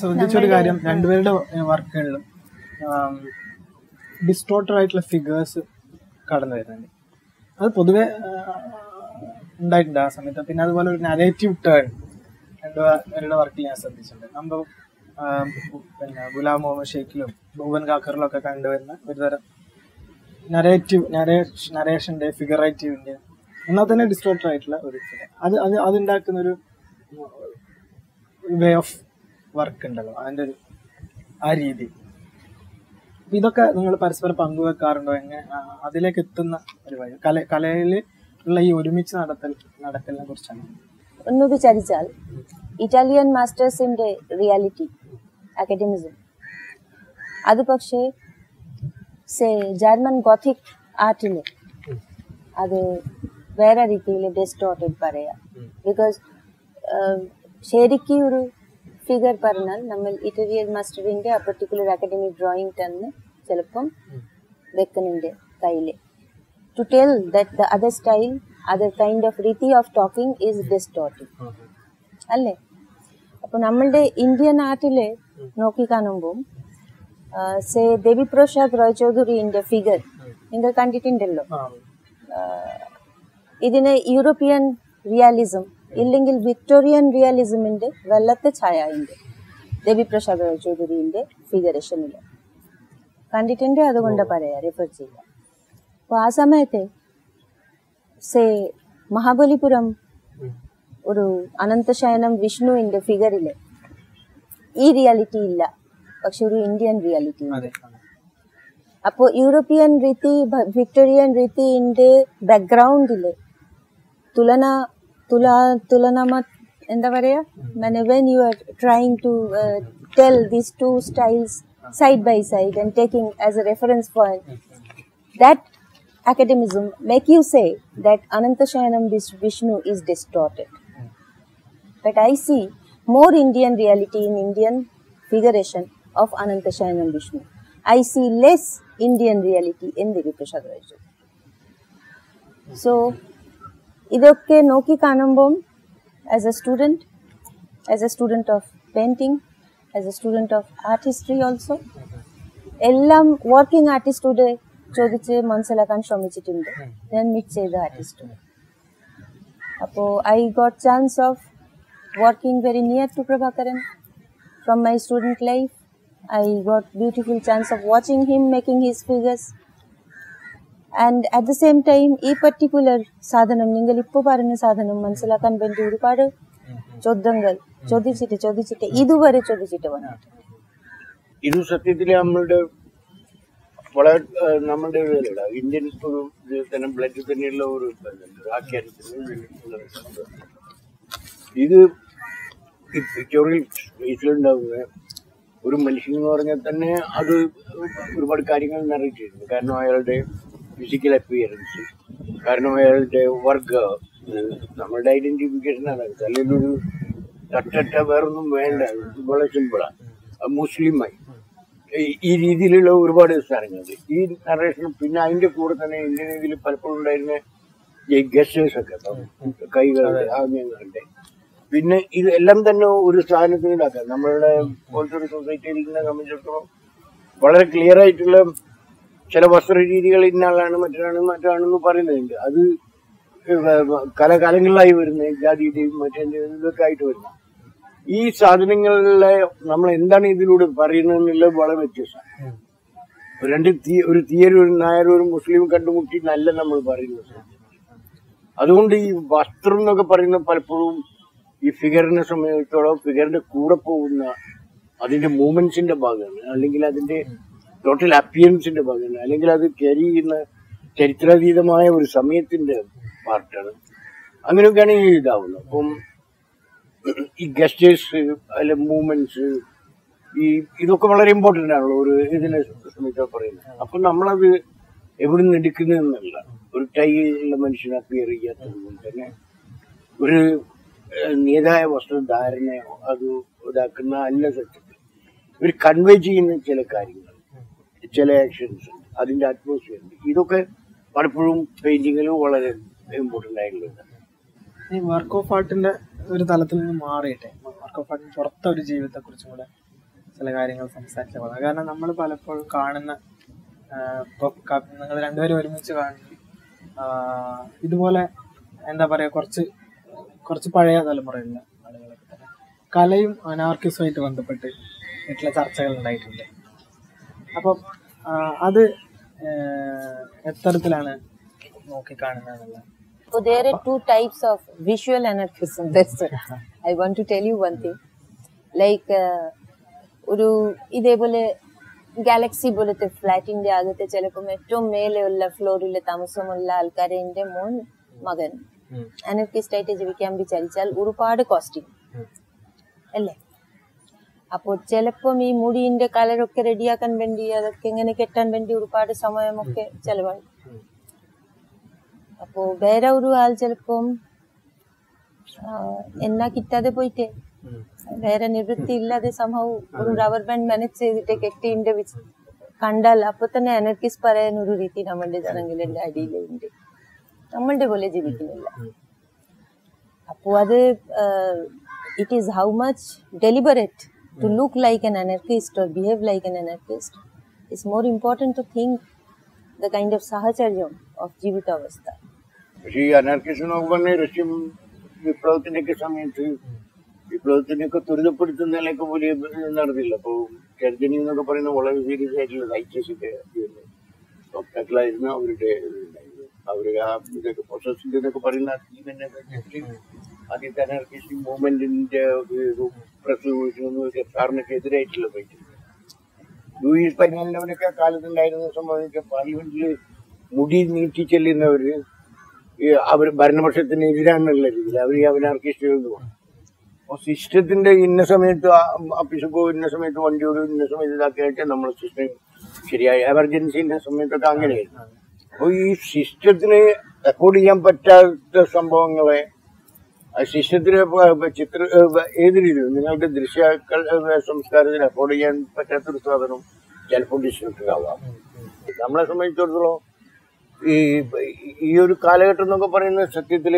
ശ്രദ്ധിച്ചൊരു കാര്യം രണ്ടുപേരുടെ വർക്കുകളിലും ഡിസ്ട്രോട്ടഡ് ആയിട്ടുള്ള ഫിഗേഴ്സ് കടന്നു വരുന്നുണ്ട്. അത് പൊതുവെ ഉണ്ടായിട്ടുണ്ട് ആ സമയത്ത്. പിന്നെ അതുപോലെ ഒരു നരേറ്റീവ് ടേൺ രണ്ടുപേരുടെ വർക്കിൽ ഞാൻ ശ്രദ്ധിച്ചിട്ടുണ്ട്. നമ്മൾ പിന്നെ ഗുലാം മുഹമ്മദ് ഷെയ്ഖിലും ഭൂവൻ കാക്കറിലും ഒക്കെ കണ്ടുവരുന്ന ഒരുതരം നരേറ്റീവ് നരേഷ് നരേഷന്റെ ഫിഗറേറ്റീവിന്റെ എന്നാൽ തന്നെ ഡിസ്ട്രോട്ടഡ് ആയിട്ടുള്ള ഒരു. അത് അത് അതുണ്ടാക്കുന്ന ഒരു വേ ഓഫ് വർക്ക് ഉണ്ടല്ലോ. അതിന്റെ ഒരു ആ രീതി. അപ്പൊ ഇതൊക്കെ നിങ്ങൾ പരസ്പരം പങ്കുവെക്കാറുണ്ടോ? എങ്ങനെ അതിലേക്ക് എത്തുന്ന ഒരു വഴി. കല കലയിൽ ഉള്ള ഈ ഒരുമിച്ച് നടത്തൽ നടക്കലിനെ കുറിച്ചാണ്. ഒന്ന് വിചാരിച്ചാൽ ഇറ്റാലിയൻ മാസ്റ്റേഴ്സിന്റെ റിയാലിറ്റി അക്കാഡമിസം. അത് പക്ഷേ സേ ജർമ്മൻ ഗോഥിക് ആർട്ടിന് അത് വേറെ രീതിയിൽ ഡിസ്റ്റോർട്ടഡ് പറയാം. ബിക്കോസ് ശരിക്കും ഒരു ഫിഗർ പറഞ്ഞാൽ നമ്മൾ ഇറ്റാലിയൻ മാസ്റ്ററിന്റെ ആ പെർട്ടിക്കുലർ അക്കാഡമിക് ഡ്രോയിങ് തന്നെ ചിലപ്പം വെക്കുന്നുണ്ട് കയ്യിൽ to tell that the other style other kind of riti of talking is distorted. അല്ലേ? അപ്പോൾ നമ്മളുടെ ഇന്ത്യൻ ആർട്ടിൽ നോക്കിക്കാണുമ്പോൾ സേ ദേവി പ്രസാദ് റോയ് ചൗധുരിന്റെ ഫിഗർ നിങ്ങൾ കണ്ടിട്ടുണ്ടല്ലോ. ഇതിന് യൂറോപ്യൻ റിയാലിസം ഇല്ലെങ്കിൽ വിക്ടോറിയൻ റിയാലിസമിന്റെ വെള്ളത്തെ ഛായ രവിപ്രസാദ് ചൗധരിന്റെ റോയ് ഫിഗറേഷനിൽ കണ്ടിട്ടുണ്ട് അതുകൊണ്ട് പറയാ റെഫർ ചെയ്യാം. അപ്പോൾ ആ സമയത്തെ സേ മഹാബലിപുരം ഒരു അനന്തശയനം വിഷ്ണുവിന്റെ ഫിഗറിൽ ഈ റിയാലിറ്റി ഇല്ല. പക്ഷെ ഒരു ഇന്ത്യൻ റിയാലിറ്റി ഉണ്ട്. അപ്പോൾ യൂറോപ്യൻ രീതി വിക്ടോറിയൻ രീതിന്റെ ബാക്ക്ഗ്രൗണ്ടിൽ തുലന തുല തുലനമ എന്താ പറയാ মানে when you are trying to uh, tell these two styles side by side and taking as a reference point that academism make you say that Anantashayanam Vis- Vishnu is distorted. But I see more Indian reality in Indian figuration of Anantashayanam Vishnu. I see less Indian reality in Devi Prasad Raju. So, ഇതൊക്കെ നോക്കി കാണുമ്പം as a student as a student of painting as a student of art history also എല്ലാം working ആർട്ടിസ്റ്റോട് ചോദിച്ച് മനസ്സിലാക്കാൻ ശ്രമിച്ചിട്ടുണ്ട് ഞാൻ meet ചെയ്ത ആർട്ടിസ്റ്റ് അപ്പോൾ I got chance of working very near to Prabhakaran from my student life I got beautiful chance of watching him making his figures and at the same time ഈ particular സാധനം നിങ്ങൾ ഇപ്പോൾ പറഞ്ഞ സാധനം മനസ്സിലാക്കാൻ വേണ്ടി ഒരുപാട് ചോദ്യങ്ങൾ ചോദിച്ചിട്ട് ചോദിച്ചിട്ട് ഇതുവരെ ചോദിച്ചിട്ട് വന്നിട്ടുണ്ട് ഇത് സത്യത്തിൽ നമ്മളുടെ വളരെ നമ്മളുടെ ഒരു ഇന്ത്യൻ ഒരു തന്നെ ബ്ലഡ് തന്നെയുള്ള ഒരു ഇത് ഈ പിക്ചറിൽ ഒരു മനുഷ്യൻ എന്ന് പറഞ്ഞാൽ തന്നെ അത് ഒരുപാട് കാര്യങ്ങൾ നറേറ്റ് കാരണം അയാളുടെ ഫിസിക്കൽ അപ്പിയറൻസ് കാരണം അയാളുടെ വർക്ക് നമ്മളുടെ ഐഡന്റിഫിക്കേഷൻ ആണ്. അല്ലെങ്കിൽ ഒരു തട്ടട്ട വേറൊന്നും വേണ്ട. വളരെ സിമ്പിളാണ് മുസ്ലിമായി. ഈ- ഈ രീതിയിലുള്ള ഒരുപാട് സ്ഥലങ്ങൾ ഈ നറേഷൻ പിന്നെ അതിന്റെ കൂടെ തന്നെ ഇന്ത്യൻ ഇതിൽ പലപ്പോഴും ഉണ്ടായിരുന്ന ഈ ഗസ്റ്റേഴ്സ് ഒക്കെ കൈകളുടെ ആംഗ്യങ്ങളുടെ പിന്നെ ഇതെല്ലാം തന്നെ ഒരു സ്ഥാനത്തിനുണ്ടാക്കാം നമ്മളുടെ പോലത്തെ ഒരു സൊസൈറ്റിയിൽ നിന്നെ സംബന്ധിച്ചിടത്തോളം വളരെ ക്ലിയർ ആയിട്ടുള്ള ചില വസ്ത്ര രീതികൾ ഇന്നാളാണ് മറ്റൊരാണ് മറ്റാണെന്ന് പറയുന്നുണ്ട്. അത് കലകാലങ്ങളിലായി വരുന്ന ജാതിയുടെയും മറ്റേ ഇതൊക്കെ ആയിട്ട് വരുന്ന. ഈ സാധനങ്ങളിലെ നമ്മൾ എന്താണ് ഇതിലൂടെ പറയുന്നത് വളരെ വ്യത്യസ്തമാണ് രണ്ട് തീ ഒരു തീയരും ഒരു നായരും ഒരു മുസ്ലിം കണ്ടുമുട്ടി നല്ല നമ്മൾ പറയുന്നത്. അതുകൊണ്ട് ഈ വസ്ത്രം എന്നൊക്കെ പറയുന്ന പലപ്പോഴും ഈ ഫിഗറിനെ സംബന്ധിച്ചോളം ഫിഗറിന്റെ കൂടെ പോകുന്ന അതിന്റെ മൂവ്മെന്റ്സിന്റെ ഭാഗമാണ്. അല്ലെങ്കിൽ അതിന്റെ ടോട്ടൽ അപ്പിയൻസിന്റെ ഭാഗമാണ്. അല്ലെങ്കിൽ അത് ക്യാരി ചെയ്യുന്ന ചരിത്രാതീതമായ ഒരു സമയത്തിന്റെ പാർട്ടാണ്. അങ്ങനെയൊക്കെയാണ് ഈ ഇതാവുന്നത്. അപ്പം ഈ ഗസ്റ്റേഴ്സ് അല്ലെ മൂവ്മെന്റ്സ് ഈ ഇതൊക്കെ വളരെ ഇമ്പോർട്ടന്റ് ആണല്ലോ ഒരു ഇതിനെ സംബന്ധിച്ചാൽ പറയുന്നത്. അപ്പൊ നമ്മളത് എവിടെ നിന്ന് എടുക്കുന്നതെന്നല്ല ഒരു ടൈലുള്ള മനുഷ്യൻ അപ്പിയർ ചെയ്യാത്തതുകൊണ്ട് തന്നെ ഒരു നേതായ വസ്ത്രധാരണയോ അത് ഇതാക്കുന്ന അല്ല സത്യത്തിൽ. ഇവർ കൺവേ ചെയ്യുന്ന ചില കാര്യങ്ങൾ. ചില ആക്ഷൻസ് അതിന്റെ അറ്റ്മോസ്ഫിയർ ഇതൊക്കെ പലപ്പോഴും പെയിന്റിങ്ങിൽ വളരെ ഇമ്പോർട്ടന്റ് ആയിട്ടുള്ളത് ഈ വർക്ക് ഓഫ് ആർട്ടിന്റെ ഒരു തലത്തിൽ നിന്ന് മാറിയിട്ടെ. വർക്ക് ഓഫ് ആർട്ടിന് പുറത്തെ ഒരു ജീവിതത്തെ കുറിച്ചും കൂടെ ചില കാര്യങ്ങൾ സംസാരിച്ച പോകാം കാരണം നമ്മൾ പലപ്പോഴും കാണുന്ന ആഹ് ഇപ്പൊ ക- നിങ്ങൾ രണ്ടുപേരും ഒരുമിച്ച് കാണുന്നു ഇതുപോലെ എന്താ പറയുക കുറച്ച് കുറച്ച് പഴയ തലമുറയിലുള്ള ആളുകളൊക്കെ തന്നെ. കലയും അനാർക്കിസമായിട്ട് ബന്ധപ്പെട്ട് വീട്ടിലെ ചർച്ചകൾ ഉണ്ടായിട്ടുണ്ട്. അപ്പം അത് എത്തരത്തിലാണ് നോക്കിക്കാണുന്നത് So there are two types of visual anarchism. That's it. I want to tell you one thing. Like ഒരു ഇതേപോലെ ഗാലക്സി പോലത്തെ ഫ്ലാറ്റിന്റെ അകത്ത് ചിലപ്പം ഏറ്റവും മേലെയുള്ള ഫ്ലോറിൽ താമസമുള്ള ആൾക്കാരെ മോൻ മകൻ അനർക്കിസ്റ്റ് ആയിട്ട് ജീവിക്കാൻ വിചാരിച്ചാൽ ഒരുപാട് കോസ്റ്റിംഗ് അല്ലേ അപ്പോൾ ചിലപ്പം ഈ മുടിന്റെ കളറൊക്കെ റെഡിയാക്കാൻ വേണ്ടി അതൊക്കെ ഇങ്ങനെ കെട്ടാൻ വേണ്ടി ഒരുപാട് സമയമൊക്കെ ചെലവായി അപ്പോ വേറെ ഒരു ആൾ ചിലപ്പം എന്നാ കിട്ടാതെ പോയിട്ടേ വേറെ നിവൃത്തി ഇല്ലാതെ സംഭവം ഒരു റബ്ബർ ബാൻഡ് മാനേജ് ചെയ്തിട്ട് കെട്ടിന്റെ കണ്ടാൽ അപ്പൊ തന്നെ അനർക്കിസ് പറയാൻ ഒരു രീതി നമ്മളുടെ ജനങ്ങളുടെ അടിയിലുണ്ട്. നമ്മളുടെ പോലെ ജീവിക്കുന്നില്ല. അപ്പോ അത് it is how much deliberate to look like an anarchist or behave like an anarchist it's more important to think the kind of സാഹചര്യം ഓഫ് ജീവിതാവസ്ഥ പക്ഷെ ഈ അനാർക്കിസ്റ്റ് നോക്കുമ്പോൾ റഷ്യൻ വിപ്ലവത്തിന്റെയൊക്കെ സമയത്ത് വിപ്ലവത്തിനൊക്കെ ത്വരിതപ്പെടുത്തുന്നതിലൊക്കെ വലിയ ഇത് നടന്നില്ല അപ്പൊ ചെറുജനി എന്നൊക്കെ പറയുന്ന വളരെ സീരിയസ് ആയിട്ടുള്ള ഐറ്റിയൊക്കെ സ്പെക്ടാക്കിളായിരുന്നു അവരുടെ ഇതുണ്ടായിരുന്നത്. അവർ ആ ഇതൊക്കെ പൊസസിന്റെ എന്നൊക്കെ പറയുന്ന ആ ടീമിനെ വെച്ചിട്ട് ആദ്യത്തെ അനാർക്കിസ്റ്റ് മൂവ്മെന്റിന്റെ ഒരു പ്രസ് സാറിനൊക്കെ എതിരായിട്ടുള്ള ഫൈറ്റ് ലൂയിസ് പതിനാലിനവനൊക്കെ കാലത്തുണ്ടായിരുന്ന സംബന്ധിച്ച പാർലമെന്റിൽ മുടി നീട്ടി ചെല്ലുന്നവര് അവർ ഭരണപക്ഷത്തിനെതിരാണെന്നുള്ള രീതിയിൽ. അവർ അവനാർക്കിസ്റ്റുകൾ പോകും അപ്പോൾ സിസ്റ്റത്തിന്റെ ഇന്ന സമയത്ത് പിശുക്കോ ഇന്ന സമയത്ത് വണ്ടി ഓടും ഇന്ന സമയത്ത് ഇതാക്കിയായിട്ട് നമ്മൾ സിസ്റ്റം ശരിയായ. എമർജൻസിന്റെ സമയത്തൊക്കെ അങ്ങനെയായിരുന്നു. അപ്പോൾ ഈ സിസ്റ്റത്തിന് റെക്കോർഡ് ചെയ്യാൻ പറ്റാത്ത സംഭവങ്ങളെ പ- ചിത്ര ഏത് രീതിയിലും നിങ്ങൾക്ക് ദൃശ്യ സംസ്കാരത്തിന് അഫോർഡ് ചെയ്യാൻ പറ്റാത്തൊരു സാധനം ചിലപ്പോൾ ഡിസ്ട്രിക്റ്റിലാവാം നമ്മളെ സംബന്ധിച്ചിടത്തോളം ഈ ഈ ഒരു കാലഘട്ടം എന്നൊക്കെ പറയുന്ന സത്യത്തിൽ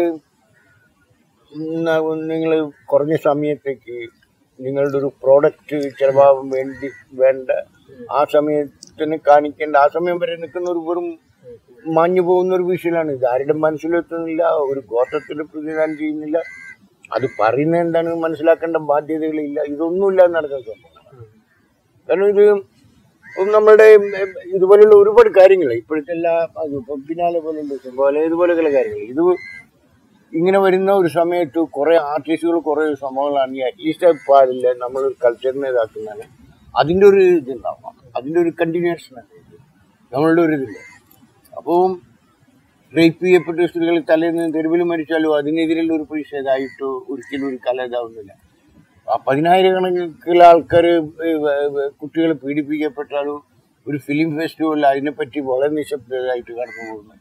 നിങ്ങൾ കുറഞ്ഞ സമയത്തേക്ക് നിങ്ങളുടെ ഒരു പ്രോഡക്റ്റ് ചിലവാകാൻ വേണ്ടി വേണ്ട ആ സമയത്തിന് കാണിക്കേണ്ട ആ സമയം വരെ നിൽക്കുന്ന ഒരു വെറും മാഞ്ഞു പോകുന്ന ഒരു വിഷയമാണ്. ഇത് ആരുടെ മനസ്സിലെത്തുന്നില്ല ഒരു ഗോത്രത്തിൽ പ്രതിദാനം ചെയ്യുന്നില്ല. അത് പറയുന്ന എന്താണെന്ന് മനസ്സിലാക്കേണ്ട ബാധ്യതകളില്ല. ഇതൊന്നുമില്ല നടക്കുന്ന സംഭവം. കാരണം ഇത് ഉം, ഇതുപോലുള്ള ഒരുപാട് കാര്യങ്ങൾ ഇപ്പോഴത്തെ എല്ലാ പിന്നാലെ പോലുള്ള സംഭവം ഇതുപോലെയുള്ള കാര്യങ്ങൾ. ഇത് ഇങ്ങനെ വരുന്ന ഒരു സമയത്ത് കുറെ ആർട്ടിസ്റ്റുകൾ കുറെ സംഭവങ്ങളാണെങ്കിൽ അറ്റ്ലീസ്റ്റ് പാടില്ല നമ്മൾ കൾച്ചറിനെ ഇതാക്കുന്നതാണ്. അതിന്റെ ഒരു ഇതുണ്ടാവാം. അതിന്റെ ഒരു കണ്ടിന്യൂഷൻ നമ്മളുടെ ഒരു ഇതില്ല അപ്പോൾ റേപ്പ് ചെയ്യപ്പെട്ട സ്ത്രീകൾ തലേന്ന് തെരുവിൽ മരിച്ചാലും അതിനെതിരെയുള്ള ഒരു പ്രതിഷേധമായിട്ട് ഒരിക്കലും ഒരു കല ഇതാവുന്നില്ല. ആ പതിനായിരക്കണക്കിന് ആൾക്കാർ കുട്ടികൾ പീഡിപ്പിക്കപ്പെട്ടാലും ഒരു ഫിലിം ഫെസ്റ്റിവൽ അതിനെപ്പറ്റി വളരെ നിശബ്ദമായിട്ട് കടന്നു പോകുന്നത്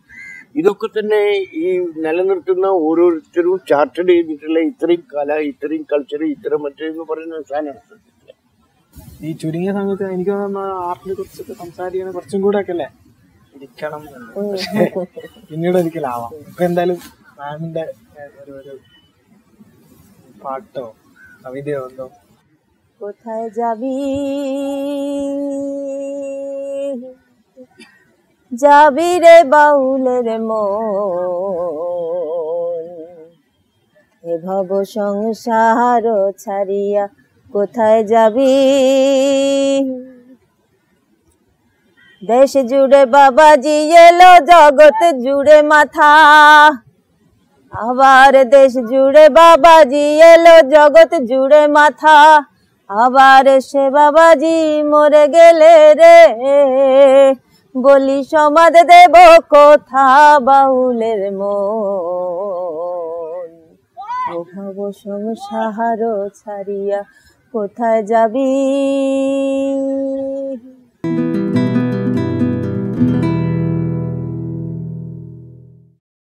ഇതൊക്കെ തന്നെ ഈ നിലനിർത്തുന്ന ഓരോരുത്തരും ചാർട്ടഡ് ചെയ്തിട്ടുള്ള ഇത്രയും കല ഇത്രയും കൾച്ചർ ഇത്ര മറ്റേന്ന് പറയുന്ന സാധനമാണ് ഈ ചുരുങ്ങിയ സമയത്ത് എനിക്ക് ആർട്ടിനെ കുറിച്ചൊക്കെ സംസാരിക്കുന്ന കുറച്ചും കൂടെ ഒക്കെ അല്ലേ? ഇരിക്കണം എന്നുണ്ട്. പക്ഷേ പിന്നീട് ഒരിക്കലാവാം ഇപ്പൊ എന്തായാലും മാമിന്റെ ഏഹ്, ഒരു ഒരു പാട്ടോ കവിതയോ എന്തോ কোথায় যাবি যাবি রে বাউলের মন এ ভব সংসার ছাড়িয়া কোথায় যাবি দেশ জুড়ে বাবাজি এলো, জগৎ জুড়ে মাথা। আবার দেশ জুড়ে বাবাজি এলো, জগৎ জুড়ে মাথা। আবার সে বাবাজি মরে গেলে রে। বলি, সমাজ দেব কোথা বাউলের মন? অভাব ছাড়িয়া কোথায় যাবি?